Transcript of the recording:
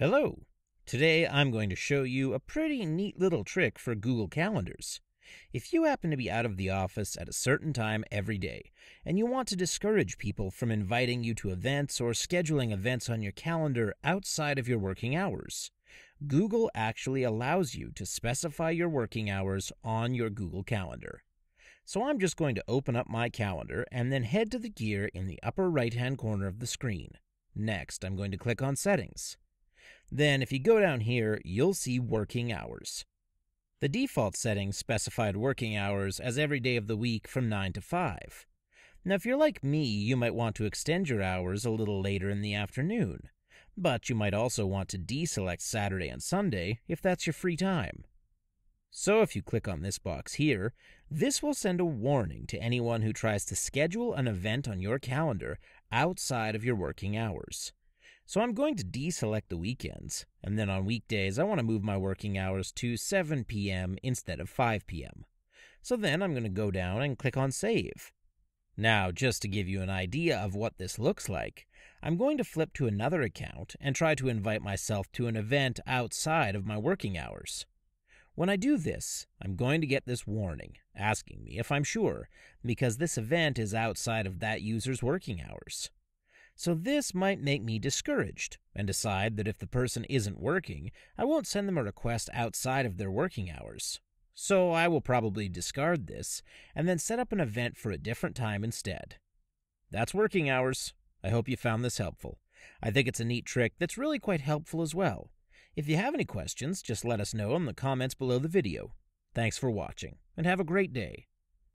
Hello! Today I'm going to show you a pretty neat little trick for Google Calendars. If you happen to be out of the office at a certain time every day, and you want to discourage people from inviting you to events or scheduling events on your calendar outside of your working hours, Google actually allows you to specify your working hours on your Google Calendar. So I'm just going to open up my calendar and then head to the gear in the upper right hand corner of the screen. Next, I'm going to click on Settings. Then, if you go down here, you'll see Working Hours. The default settings specified working hours as every day of the week from 9 to 5. Now, if you're like me, you might want to extend your hours a little later in the afternoon, but you might also want to deselect Saturday and Sunday if that's your free time. So, if you click on this box here, this will send a warning to anyone who tries to schedule an event on your calendar outside of your working hours. So I'm going to deselect the weekends, and then on weekdays I want to move my working hours to 7 p.m. instead of 5 p.m. So then I'm going to go down and click on Save. Now, just to give you an idea of what this looks like, I'm going to flip to another account and try to invite myself to an event outside of my working hours. When I do this, I'm going to get this warning asking me if I'm sure, because this event is outside of that user's working hours. So this might make me discouraged and decide that if the person isn't working, I won't send them a request outside of their working hours. So I will probably discard this and then set up an event for a different time instead. That's working hours. I hope you found this helpful. I think it's a neat trick that's really quite helpful as well. If you have any questions, just let us know in the comments below the video. Thanks for watching, and have a great day.